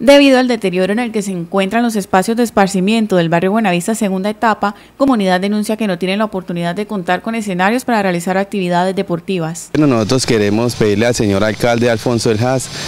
Debido al deterioro en el que se encuentran los espacios de esparcimiento del barrio Buenavista segunda etapa, comunidad denuncia que no tienen la oportunidad de contar con escenarios para realizar actividades deportivas. Bueno, nosotros queremos pedirle al señor alcalde Alfonso El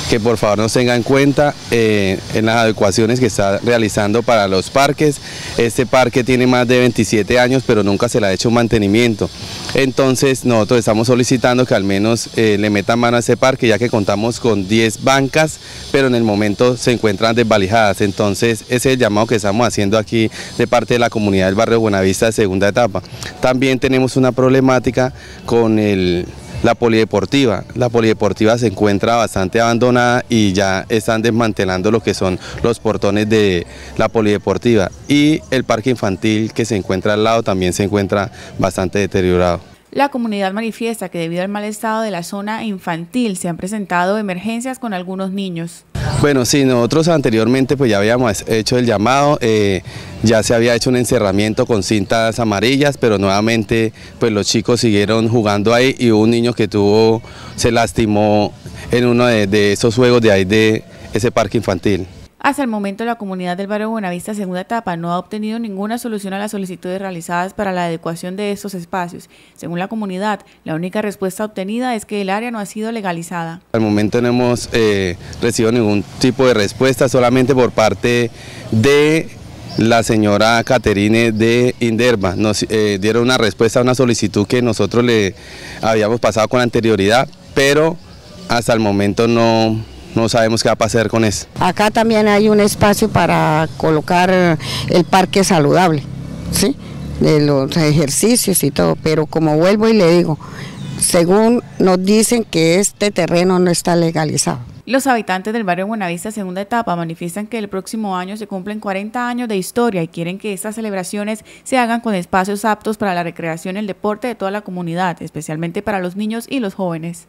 que por favor nos tenga en cuenta eh, en las adecuaciones que está realizando para los parques. Este parque tiene más de 27 años pero nunca se le ha hecho un mantenimiento. Entonces nosotros estamos solicitando que al menos eh, le metan mano a este parque ya que contamos con 10 bancas pero en el momento se encuentran desvalijadas. Entonces, ese es el llamado que estamos haciendo aquí de parte de la comunidad del barrio Buenavista de segunda etapa. También tenemos una problemática con la polideportiva. La polideportiva se encuentra bastante abandonada y ya están desmantelando lo que son los portones de la polideportiva. Y el parque infantil que se encuentra al lado también se encuentra bastante deteriorado. La comunidad manifiesta que debido al mal estado de la zona infantil se han presentado emergencias con algunos niños. Bueno, sí, nosotros anteriormente pues ya habíamos hecho el llamado, eh, ya se había hecho un encerramiento con cintas amarillas, pero nuevamente pues los chicos siguieron jugando ahí y un niño que tuvo, se lastimó en uno de esos juegos de ahí de ese parque infantil. Hasta el momento, la comunidad del barrio Buenavista segunda etapa no ha obtenido ninguna solución a las solicitudes realizadas para la adecuación de estos espacios. Según la comunidad, la única respuesta obtenida es que el área no ha sido legalizada. Al momento no hemos eh, recibido ningún tipo de respuesta, solamente por parte de la señora Caterine de Inderva. Nos eh, dieron una respuesta a una solicitud que nosotros le habíamos pasado con anterioridad, pero hasta el momento no, no sabemos qué va a pasar con eso. Acá también hay un espacio para colocar el parque saludable, ¿sí? de los ejercicios y todo, pero como vuelvo y le digo, según nos dicen que este terreno no está legalizado. Los habitantes del barrio Buenavista segunda etapa manifiestan que el próximo año se cumplen 40 años de historia y quieren que estas celebraciones se hagan con espacios aptos para la recreación y el deporte de toda la comunidad, especialmente para los niños y los jóvenes.